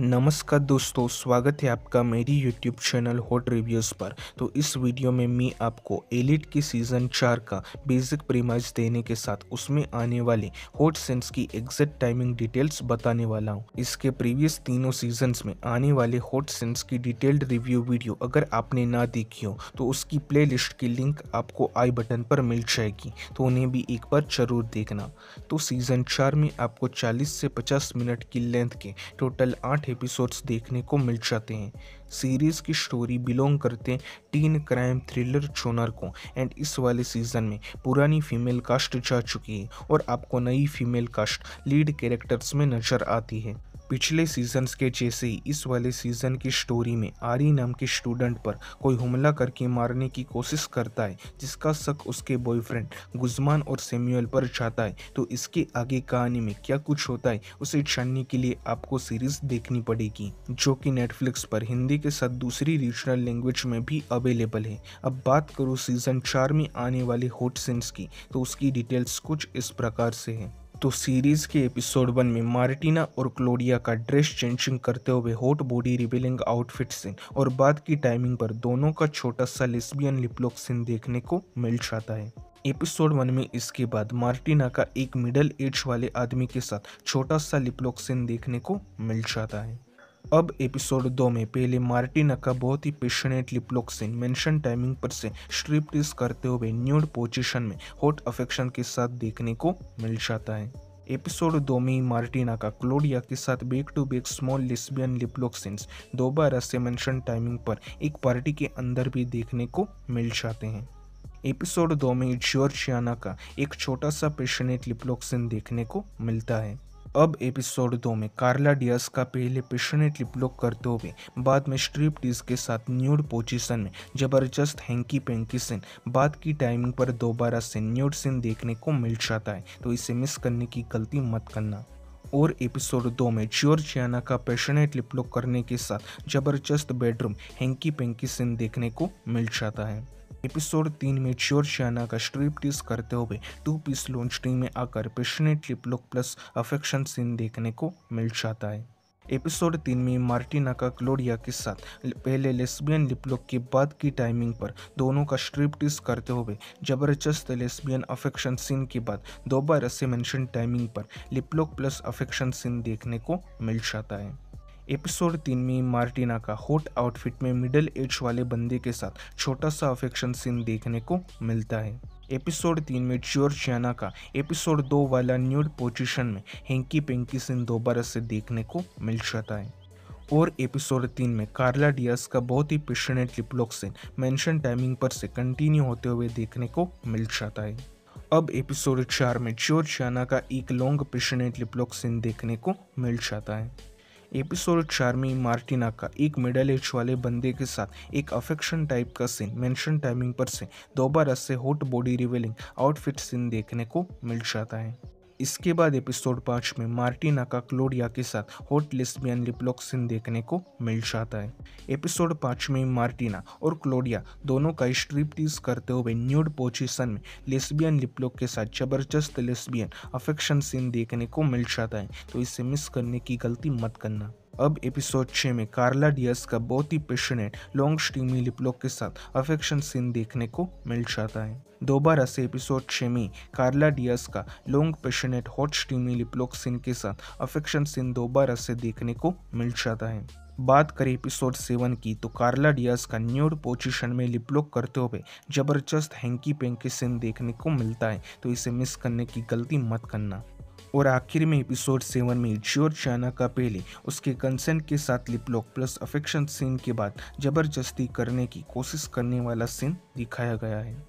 नमस्कार दोस्तों, स्वागत है आपका मेरी यूट्यूब चैनल हॉट रिव्यूज़ पर। तो इस वीडियो में मैं आपको एलिट की सीज़न चार का बेसिक प्रीमाइज देने के साथ उसमें आने वाले हॉट सेंस की एग्जैक्ट टाइमिंग डिटेल्स बताने वाला हूँ। इसके प्रीवियस तीनों सीजन्स में आने वाले हॉट सेंस की डिटेल्ड रिव्यू वीडियो अगर आपने ना देखी हो तो उसकी प्ले की लिंक आपको आई बटन पर मिल जाएगी। तो उन्हें भी एक बार ज़रूर देखना। तो सीज़न चार में आपको चालीस से पचास मिनट की लेंथ के टोटल आठ एपिसोड्स देखने को मिल जाते हैं। सीरीज़ की स्टोरी बिलोंग करते हैं टीन क्राइम थ्रिलर चोनर को। एंड इस वाले सीज़न में पुरानी फीमेल कास्ट जा चुकी है और आपको नई फीमेल कास्ट लीड कैरेक्टर्स में नज़र आती है। पिछले सीजन्स के जैसे ही इस वाले सीज़न की स्टोरी में आरी नाम के स्टूडेंट पर कोई हमला करके मारने की कोशिश करता है, जिसका शक उसके बॉयफ्रेंड गुजमान और सेम्यूअल पर जाता है तो इसके आगे कहानी में क्या कुछ होता है, उसे जानने के लिए आपको सीरीज़ देखनी पड़ेगी, जो कि नेटफ्लिक्स पर हिंदी के साथ दूसरी रीजनल लैंग्वेज में भी अवेलेबल है। अब बात करूँ सीज़न चार में आने वाले हॉट सीन्स की तो उसकी डिटेल्स कुछ इस प्रकार से है। तो सीरीज़ के एपिसोड वन में मार्टिना और क्लोडिया का ड्रेस चेंजिंग करते हुए hot body revealing outfit scene और बाद की टाइमिंग पर दोनों का छोटा सा लिस्बियन लिपलॉक सीन देखने को मिल जाता है। एपिसोड वन में इसके बाद मार्टिना का एक मिडल एज वाले आदमी के साथ छोटा सा लिपलॉक सीन देखने को मिल जाता है। अब एपिसोड दो में पहले मार्टिना का बहुत ही passionate lip lock scene mention timing पर से स्ट्रिप टीज करते हुए न्यूड पोजीशन में हॉट अफेक्शन के साथ देखने को मिल जाता है। एपिसोड दो में मार्टिना का क्लोडिया के साथ back to back small lesbian lip lock scenes दोबारा से मेंशन टाइमिंग पर एक पार्टी के अंदर भी देखने को मिल जाते हैं। एपिसोड दो में जॉर्जियाना का एक छोटा सा पेशनेट लिपलॉक सीन देखने को मिलता है। अब एपिसोड दो में कार्ला डियास का पहले पेशनेट लिपलॉक करते हुए, बाद में स्ट्रिप टीज के साथ न्यूड पोजिशन में ज़बरदस्त हैंकी पेंकी सीन, बाद की टाइमिंग पर दोबारा से न्यूड सीन देखने को मिल जाता है तो इसे मिस करने की गलती मत करना। और एपिसोड दो में जॉर्जियाना का पैशनेट लिपलॉक करने के साथ ज़बरदस्त बेडरूम, हैंकी पेंकी सीन देखने को मिल जाता है। एपिसोड तीन में चोर शाना का स्ट्रिप टीज करते हुए टू पीस लॉन्च टीम में आकर passionate lip lock plus affection scene देखने को मिल जाता है। एपिसोड तीन में मार्टिना का क्लोडिया के साथ पहले लेस्बियन लिपलॉक के बाद की टाइमिंग पर दोनों का स्ट्रिप टीज करते हुए ज़बरदस्त लेस्बियन अफेक्शन सीन के बाद दोबारा से मेंशन टाइमिंग पर lip lock plus affection scene देखने को मिल जाता है। एपिसोड तीन में मार्टिना का हॉट आउटफिट में मिडिल एज वाले बंदे के साथ छोटा सा अफेक्शन सीन देखने को मिलता है। एपिसोड तीन में जॉर्जियाना का एपिसोड दो वाला न्यूड पोजीशन में हेंकी पेंकी सीन दोबारा से देखने को मिल जाता है। और एपिसोड तीन में कार्ला डियास का बहुत ही passionate lip lock scene mention timing पर से कंटिन्यू होते हुए देखने को मिल जाता है। अब एपिसोड चार में जॉर्जियाना का एक लॉन्ग पेशनेट लिपलॉक सीन देखने को मिल जाता है। एपिसोड चार में मार्टिना का एक मिडल एज वाले बंदे के साथ एक अफेक्शन टाइप का सीन मेंशन टाइमिंग पर से दोबारा से hot body revealing outfit scene देखने को मिल जाता है। इसके बाद एपिसोड पाँच में मार्टिना का क्लोडिया के साथ हॉट लेस्बियन लिपलॉक सीन देखने को मिल जाता है। एपिसोड पाँच में मार्टिना और क्लोडिया दोनों का स्ट्रिप टीज करते हुए न्यूड पोजिशन में लेस्बियन लिपलॉक के साथ ज़बरदस्त लेस्बियन अफेक्शन सीन देखने को मिल जाता है। तो इसे मिस करने की गलती मत करना। अब एपिसोड 6 में कार्ला डियस का बहुत ही passionate long steamy lip lock के साथ अफेक्शन सीन देखने को मिल जाता है। दोबारा से एपिसोड 6 में कार्ला डियस का long passionate hot steamy lip lock scene के साथ अफेक्शन सीन दोबारा से देखने को मिल जाता है। बात करें एपिसोड सेवन की तो कार्ला डियास का न्यूड पोजीशन में लिपलॉक करते हुए ज़बरदस्त हैंकी पेंकी सीन देखने को मिलता है तो इसे मिस करने की गलती मत करना। और आखिर में एपिसोड सेवन में जॉर्ज चाना का पहले, उसके कंसेंट के साथ लिपलॉक प्लस अफेक्शन सीन के बाद ज़बरदस्ती करने की कोशिश करने वाला सीन दिखाया गया है।